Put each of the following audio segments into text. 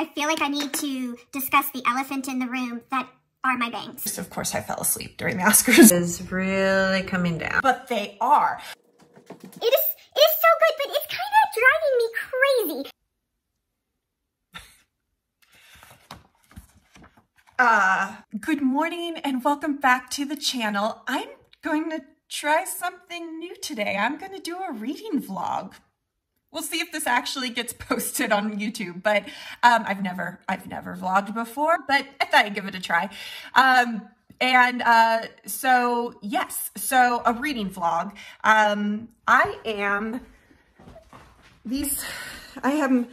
I feel like I need to discuss the elephant in the room that are my bangs. Of course, I fell asleep during the Oscars. is really coming down. But they are. It is, it is so good, but it's kind of driving me crazy. Uh, good morning and welcome back to the channel. I'm going to try something new today. I'm going to do a reading vlog. We'll see if this actually gets posted on YouTube, but um, I've never, I've never vlogged before, but I thought I'd give it a try. Um, and uh, so, yes, so a reading vlog. Um, I am, these, I am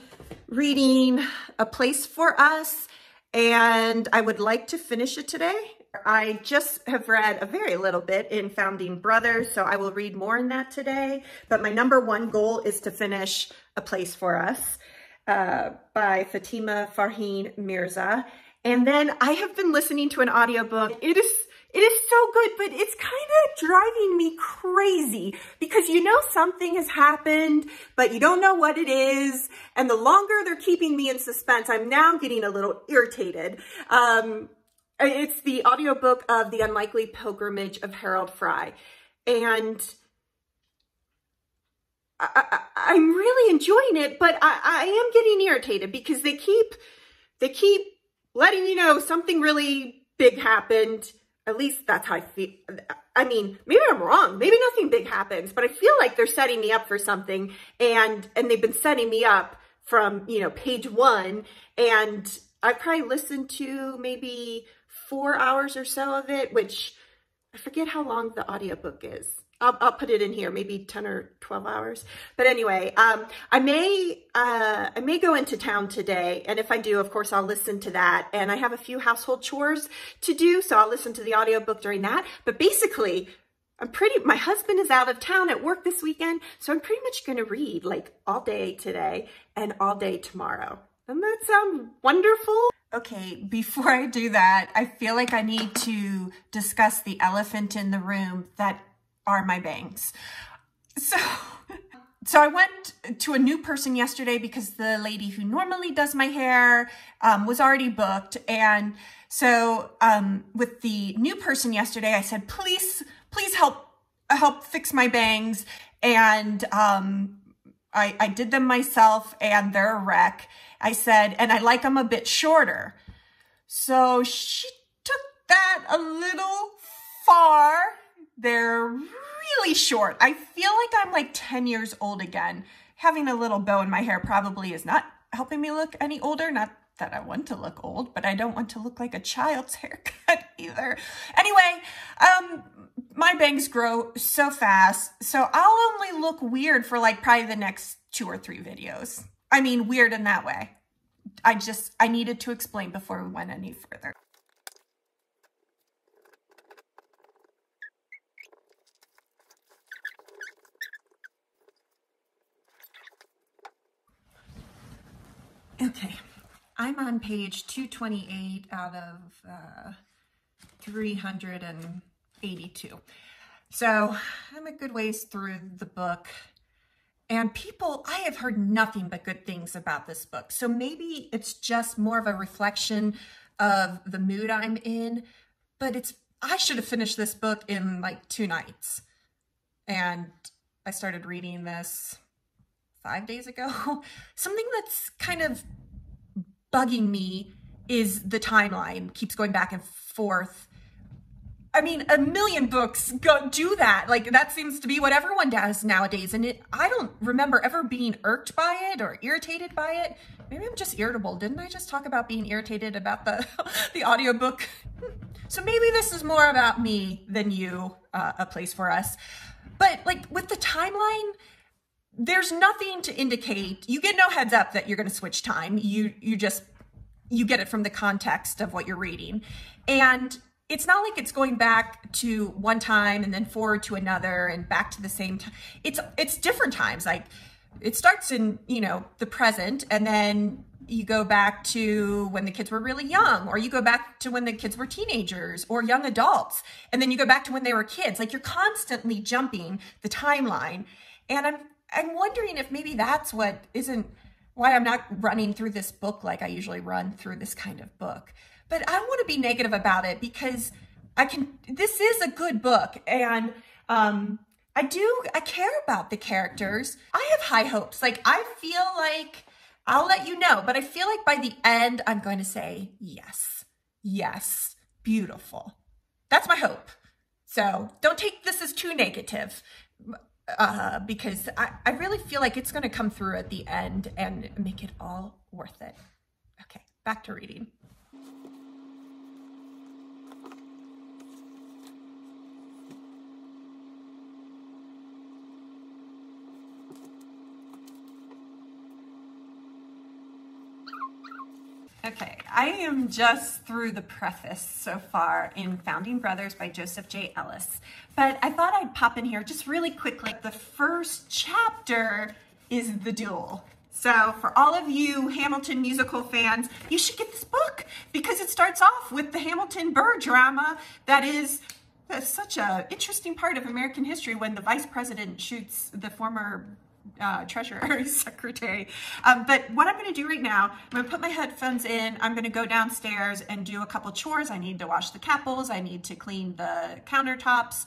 reading A Place for Us, and I would like to finish it today. I just have read a very little bit in Founding Brothers, so I will read more in that today. But my number one goal is to finish A Place for Us uh, by Fatima Farheen Mirza. And then I have been listening to an audiobook. It is it is so good, but it's kind of driving me crazy because you know something has happened, but you don't know what it is. And the longer they're keeping me in suspense, I'm now getting a little irritated. Um, Uh, it's the audiobook of The Unlikely Pilgrimage of Harold Fry. And I, am really enjoying it, but I, I am getting irritated because they keep, they keep letting you know something really big happened. At least that's how I feel. I mean, maybe I'm wrong. Maybe nothing big happens, but I feel like they're setting me up for something and, and they've been setting me up from, you know, page one. And I've probably listened to maybe four hours or so of it, which I forget how long the audiobook is. I'll, I'll put it in here, maybe 10 or 12 hours. But anyway, um, I may, uh, I may go into town today. And if I do, of course, I'll listen to that. And I have a few household chores to do. So I'll listen to the audiobook during that. But basically, I'm pretty, my husband is out of town at work this weekend. So I'm pretty much going to read like all day today and all day tomorrow. Doesn't that sound wonderful? Okay, before I do that, I feel like I need to discuss the elephant in the room that are my bangs. So, so I went to a new person yesterday because the lady who normally does my hair um, was already booked. And so um, with the new person yesterday, I said, please, please help, help fix my bangs. And um, I, I did them myself and they're a wreck. I said, and I like them a bit shorter. So she took that a little far. They're really short. I feel like I'm like 10 years old again. Having a little bow in my hair probably is not helping me look any older. Not that I want to look old, but I don't want to look like a child's haircut either. Anyway, um, my bangs grow so fast, so I'll only look weird for like probably the next two or three videos. I mean, weird in that way. I just, I needed to explain before we went any further. Okay, I'm on page 228 out of uh, 382. So I'm a good ways through the book. And people, I have heard nothing but good things about this book. So maybe it's just more of a reflection of the mood I'm in, but it's, I should have finished this book in like two nights. And I started reading this five days ago. Something that's kind of bugging me is the timeline keeps going back and forth I mean, a million books go do that. Like that seems to be what everyone does nowadays. And it, I don't remember ever being irked by it or irritated by it. Maybe I'm just irritable. Didn't I just talk about being irritated about the, the audiobook? So maybe this is more about me than you, uh, a place for us. But like with the timeline, there's nothing to indicate, you get no heads up that you're going to switch time. You, you just, you get it from the context of what you're reading. And it's not like it's going back to one time and then forward to another and back to the same time. It's it's different times. Like it starts in, you know, the present and then you go back to when the kids were really young or you go back to when the kids were teenagers or young adults and then you go back to when they were kids. Like you're constantly jumping the timeline. And I'm I'm wondering if maybe that's what isn't why I'm not running through this book like I usually run through this kind of book. But I want to be negative about it because I can, this is a good book. And, um, I do, I care about the characters. I have high hopes. Like, I feel like, I'll let you know, but I feel like by the end, I'm going to say, yes, yes, beautiful. That's my hope. So don't take this as too negative uh, because I, I really feel like it's going to come through at the end and make it all worth it. Okay, back to reading. Okay, I am just through the preface so far in Founding Brothers by Joseph J. Ellis, but I thought I'd pop in here just really quickly. The first chapter is The Duel. So for all of you Hamilton musical fans, you should get this book because it starts off with the Hamilton Burr drama that is such an interesting part of American history when the vice president shoots the former uh, treasurer secretary. Um, but what I'm going to do right now, I'm going to put my headphones in. I'm going to go downstairs and do a couple chores. I need to wash the capples. I need to clean the countertops.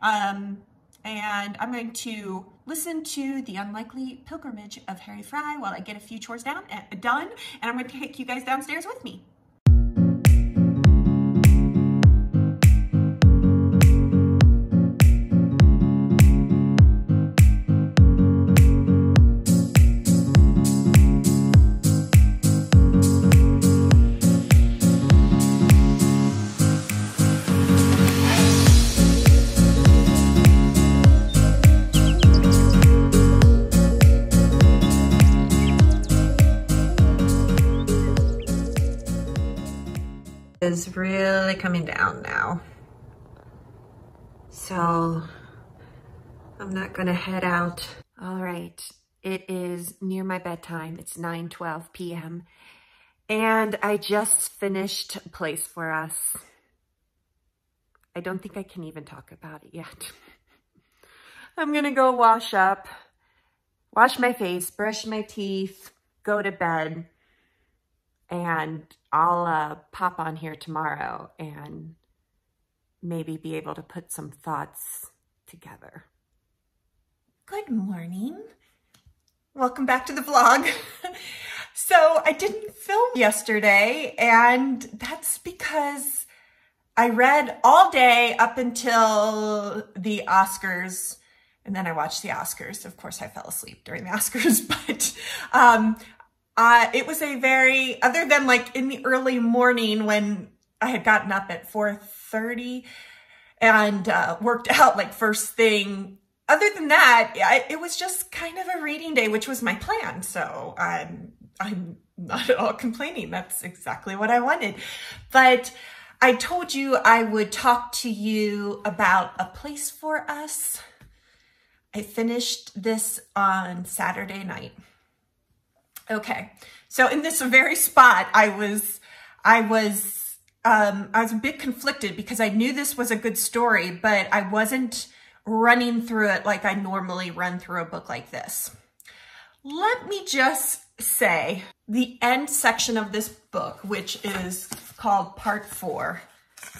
Um, and I'm going to listen to the unlikely pilgrimage of Harry Fry while I get a few chores down uh, done. And I'm going to take you guys downstairs with me. Is really coming down now. So I'm not gonna head out. All right, it is near my bedtime. It's 9.12 p.m. And I just finished a place for us. I don't think I can even talk about it yet. I'm gonna go wash up, wash my face, brush my teeth, go to bed, and I'll uh, pop on here tomorrow and maybe be able to put some thoughts together. Good morning. Welcome back to the vlog. so I didn't film yesterday and that's because I read all day up until the Oscars and then I watched the Oscars. Of course, I fell asleep during the Oscars, but um, uh, it was a very, other than like in the early morning when I had gotten up at 4.30 and uh, worked out like first thing, other than that, I, it was just kind of a reading day, which was my plan. So I'm, I'm not at all complaining. That's exactly what I wanted. But I told you I would talk to you about a place for us. I finished this on Saturday night. Okay. So in this very spot, I was, I was, um, I was a bit conflicted because I knew this was a good story, but I wasn't running through it like I normally run through a book like this. Let me just say the end section of this book, which is called part four,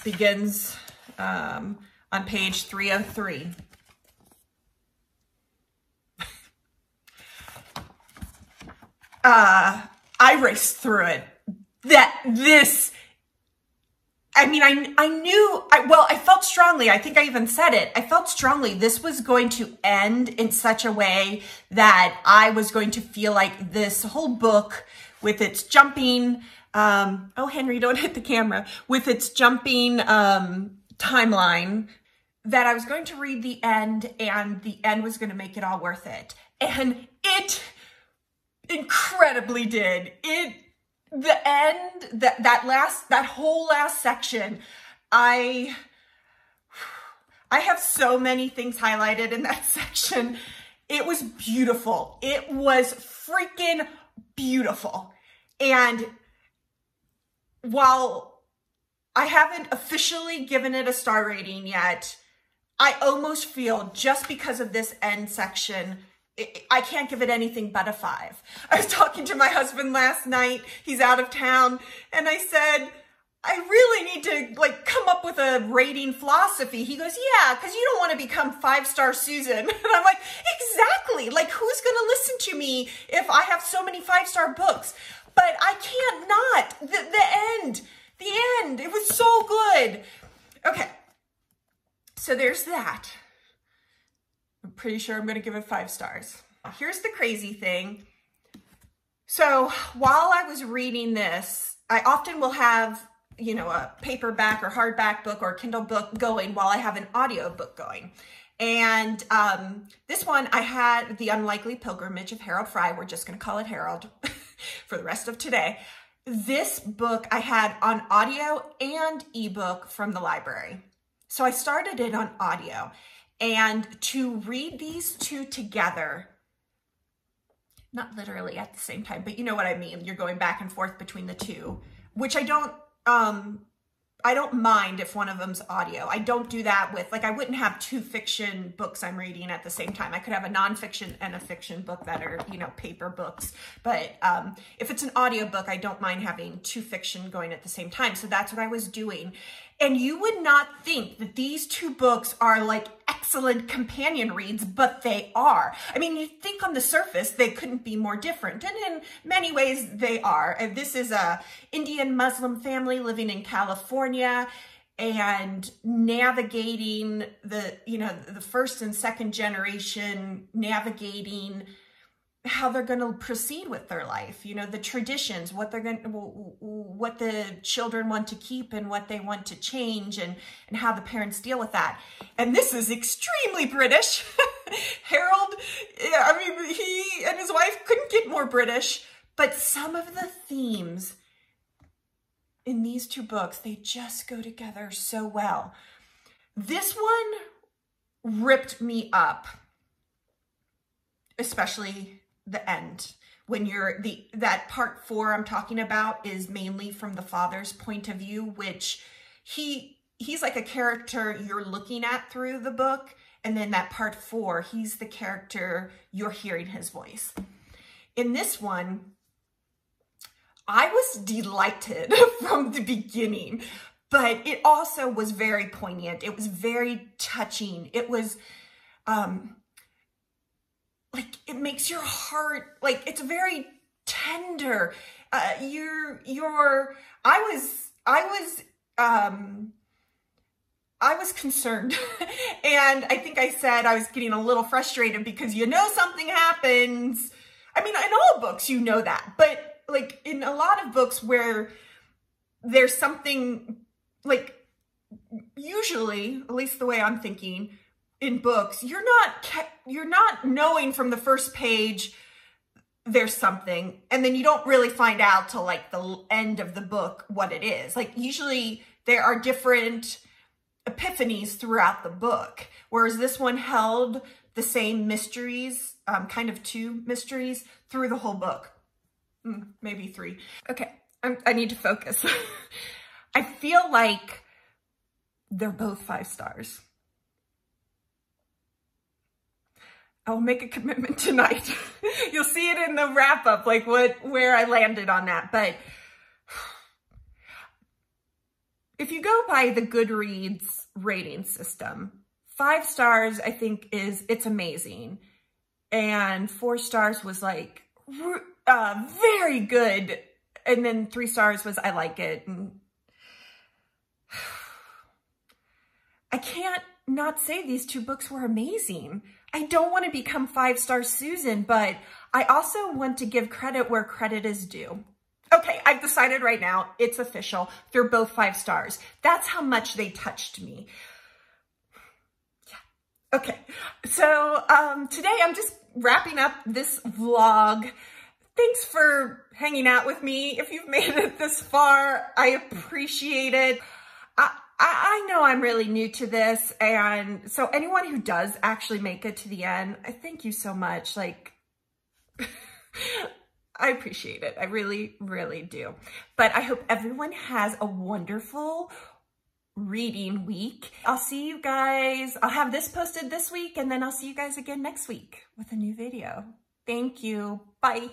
begins um, on page 303. Uh, I raced through it. That this, I mean, I, I knew, I, well, I felt strongly, I think I even said it, I felt strongly this was going to end in such a way that I was going to feel like this whole book with its jumping, um, oh, Henry, don't hit the camera, with its jumping um, timeline, that I was going to read the end and the end was going to make it all worth it. And it incredibly did. It the end that that last that whole last section, I I have so many things highlighted in that section. It was beautiful. It was freaking beautiful. And while I haven't officially given it a star rating yet, I almost feel just because of this end section, I can't give it anything but a five. I was talking to my husband last night. He's out of town. And I said, I really need to like come up with a rating philosophy. He goes, yeah, because you don't want to become five star Susan. And I'm like, exactly. Like who's going to listen to me if I have so many five star books? But I can't not. The, the end, the end. It was so good. Okay. So there's that. Pretty sure I'm to give it five stars. Here's the crazy thing. So while I was reading this, I often will have you know, a paperback or hardback book or Kindle book going while I have an audio book going. And um, this one, I had The Unlikely Pilgrimage of Harold Fry. We're just to call it Harold for the rest of today. This book I had on audio and ebook from the library. So I started it on audio. And to read these two together, not literally at the same time, but you know what I mean. You're going back and forth between the two, which I don't um, I don't mind if one of them's audio. I don't do that with, like, I wouldn't have two fiction books I'm reading at the same time. I could have a nonfiction and a fiction book that are, you know, paper books. But um, if it's an audio book, I don't mind having two fiction going at the same time. So that's what I was doing. And you would not think that these two books are like excellent companion reads, but they are. I mean, you think on the surface they couldn't be more different, and in many ways they are. Uh, this is a Indian Muslim family living in California and navigating the, you know, the first and second generation navigating how they're going to proceed with their life you know the traditions what they're going to, what the children want to keep and what they want to change and and how the parents deal with that. And this is extremely british. Harold i mean he and his wife couldn't get more british. But some of the themes in these two books they just go together so well. This one ripped me up especially the end when you're the that part four I'm talking about is mainly from the father's point of view, which he he's like a character you're looking at through the book. And then that part four, he's the character you're hearing his voice. In this one, I was delighted from the beginning, but it also was very poignant. It was very touching. It was um it makes your heart like it's very tender. Uh, you're you're I was I was um I was concerned and I think I said I was getting a little frustrated because you know something happens. I mean, in all books you know that, but like in a lot of books where there's something like usually, at least the way I'm thinking, in books, you're not you're not knowing from the first page there's something and then you don't really find out till like the end of the book what it is. Like usually there are different epiphanies throughout the book, whereas this one held the same mysteries, um, kind of two mysteries through the whole book. Mm, maybe three. Okay, I'm, I need to focus. I feel like they're both five stars. I'll make a commitment tonight. You'll see it in the wrap up, like what, where I landed on that. But if you go by the Goodreads rating system, five stars, I think is, it's amazing. And four stars was like, uh, very good. And then three stars was, I like it. And can't not say these two books were amazing. I don't want to become five-star Susan, but I also want to give credit where credit is due. Okay, I've decided right now, it's official. They're both five stars. That's how much they touched me. Yeah. Okay, so um, today I'm just wrapping up this vlog. Thanks for hanging out with me. If you've made it this far, I appreciate it. I, I, know I'm really new to this. And so anyone who does actually make it to the end, I thank you so much. Like, I appreciate it. I really, really do. But I hope everyone has a wonderful reading week. I'll see you guys. I'll have this posted this week and then I'll see you guys again next week with a new video. Thank you. Bye.